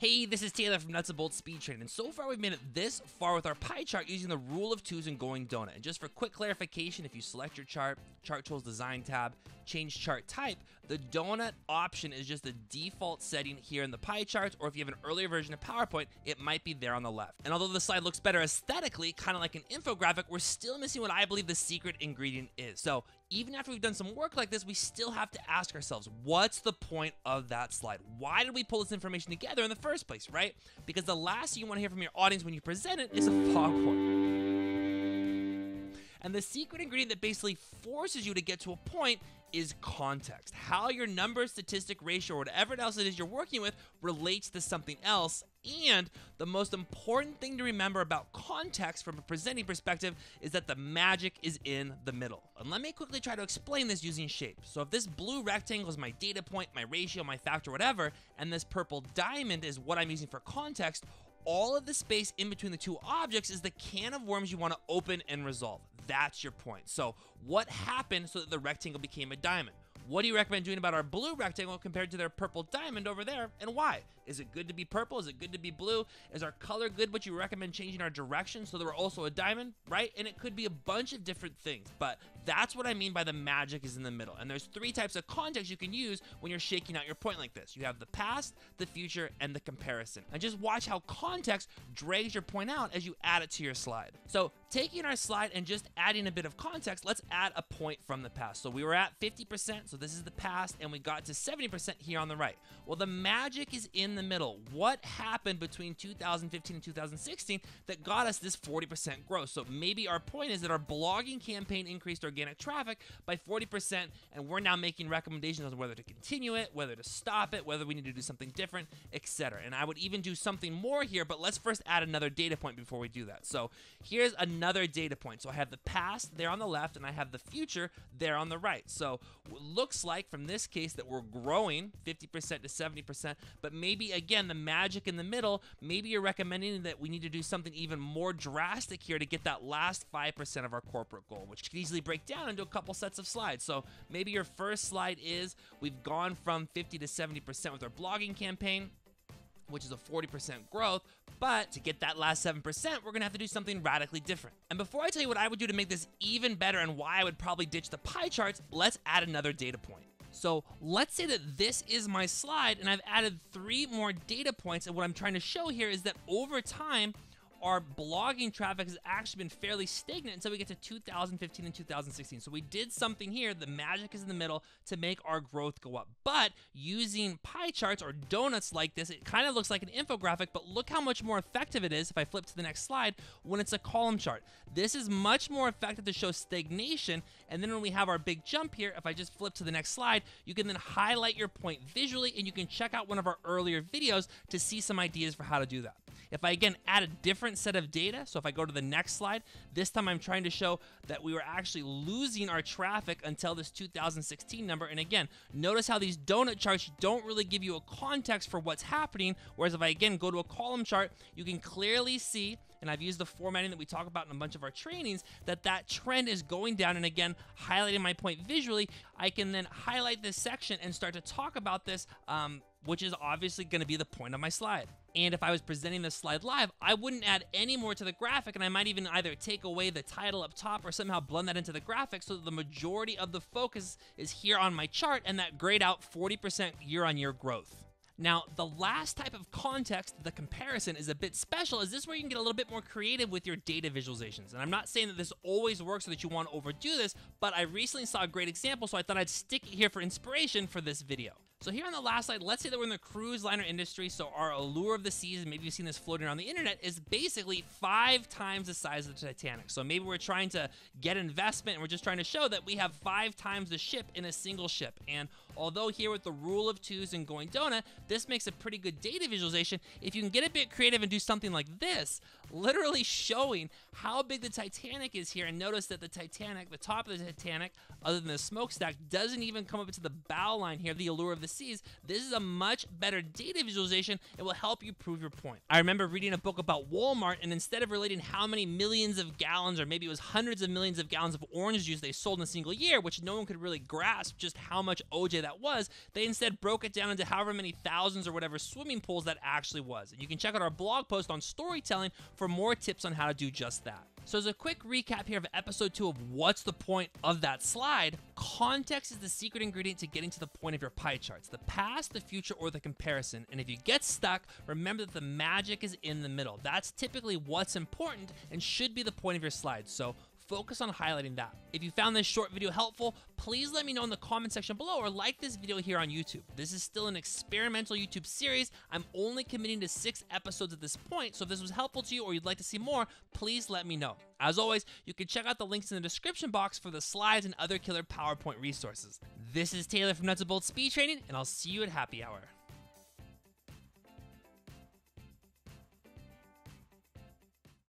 Hey, this is Taylor from Nuts and Bolts Speed Train, and so far we've made it this far with our pie chart using the rule of twos and going donut. And just for quick clarification, if you select your chart, Chart Tools Design tab, change chart type, the donut option is just the default setting here in the pie charts, or if you have an earlier version of PowerPoint, it might be there on the left. And although the slide looks better aesthetically, kind of like an infographic, we're still missing what I believe the secret ingredient is. So even after we've done some work like this, we still have to ask ourselves, what's the point of that slide? Why did we pull this information together in the first place, right? Because the last thing you want to hear from your audience when you present it is a foghorn. And the secret ingredient that basically forces you to get to a point is context. How your number, statistic, ratio, or whatever else it is you're working with relates to something else. And the most important thing to remember about context from a presenting perspective is that the magic is in the middle. And let me quickly try to explain this using shapes. So if this blue rectangle is my data point, my ratio, my factor, whatever, and this purple diamond is what I'm using for context, all of the space in between the two objects is the can of worms you want to open and resolve. That's your point. So, what happened so that the rectangle became a diamond? What do you recommend doing about our blue rectangle compared to their purple diamond over there, and why? Is it good to be purple? Is it good to be blue? Is our color good, but you recommend changing our direction so that we're also a diamond, right? And it could be a bunch of different things, but that's what I mean by the magic is in the middle. And there's three types of context you can use when you're shaking out your point like this. You have the past, the future, and the comparison. And just watch how context drags your point out as you add it to your slide. So taking our slide and just adding a bit of context, let's add a point from the past. So we were at 50%, so this is the past, and we got to 70% here on the right. Well, the magic is in the middle. What happened between 2015 and 2016 that got us this 40% growth? So maybe our point is that our blogging campaign increased organic traffic by 40%, and we're now making recommendations on whether to continue it, whether to stop it, whether we need to do something different, etc. And I would even do something more here, but let's first add another data point before we do that. So here's another data point. So I have the past there on the left, and I have the future there on the right. So looks like from this case that we're growing 50% to 70%, but maybe again, the magic in the middle, maybe you're recommending that we need to do something even more drastic here to get that last 5% of our corporate goal, which could easily break down into a couple sets of slides. So maybe your first slide is we've gone from 50 to 70% with our blogging campaign which is a 40% growth, but to get that last 7%, we're gonna have to do something radically different. And before I tell you what I would do to make this even better and why I would probably ditch the pie charts, let's add another data point. So let's say that this is my slide and I've added three more data points. And what I'm trying to show here is that over time, our blogging traffic has actually been fairly stagnant until we get to 2015 and 2016. So we did something here, the magic is in the middle, to make our growth go up. But using pie charts or donuts like this, it kind of looks like an infographic, but look how much more effective it is if I flip to the next slide when it's a column chart. This is much more effective to show stagnation. And then when we have our big jump here, if I just flip to the next slide, you can then highlight your point visually and you can check out one of our earlier videos to see some ideas for how to do that. If I again add a different set of data, so if I go to the next slide, this time I'm trying to show that we were actually losing our traffic until this 2016 number. And again, notice how these donut charts don't really give you a context for what's happening. Whereas if I again go to a column chart, you can clearly see, and I've used the formatting that we talk about in a bunch of our trainings, that that trend is going down. And again, highlighting my point visually, I can then highlight this section and start to talk about this um, which is obviously going to be the point of my slide. And if I was presenting this slide live, I wouldn't add any more to the graphic, and I might even either take away the title up top or somehow blend that into the graphic so that the majority of the focus is here on my chart and that grayed out 40% year-on-year growth. Now, the last type of context, the comparison, is a bit special, Is this where you can get a little bit more creative with your data visualizations. And I'm not saying that this always works or that you want to overdo this, but I recently saw a great example, so I thought I'd stick it here for inspiration for this video. So here on the last slide, let's say that we're in the cruise liner industry. So our Allure of the Seas, maybe you've seen this floating around the internet, is basically five times the size of the Titanic. So maybe we're trying to get investment and we're just trying to show that we have five times the ship in a single ship. And although here with the rule of twos and going donut, this makes a pretty good data visualization. If you can get a bit creative and do something like this, literally showing how big the Titanic is here, and notice that the Titanic, the top of the Titanic, other than the smokestack, doesn't even come up to the bow line here, the Allure of the Seas, this is a much better data visualization. It will help you prove your point. I remember reading a book about Walmart, and instead of relating how many millions of gallons, or maybe it was hundreds of millions of gallons of orange juice they sold in a single year, which no one could really grasp just how much OJ that was. They instead broke it down into however many thousands or whatever swimming pools that actually was. And you can check out our blog post on storytelling for more tips on how to do just that. So, as a quick recap here of episode two of what's the point of that slide, context is the secret ingredient to getting to the point of your pie charts the past, the future, or the comparison. And if you get stuck, remember that the magic is in the middle. That's typically what's important and should be the point of your slide. So, focus on highlighting that. If you found this short video helpful, please let me know in the comment section below or like this video here on YouTube. This is still an experimental YouTube series. I'm only committing to six episodes at this point, so if this was helpful to you or you'd like to see more, please let me know. As always, you can check out the links in the description box for the slides and other killer PowerPoint resources. This is Taylor from Nuts and Speed Training, and I'll see you at happy hour.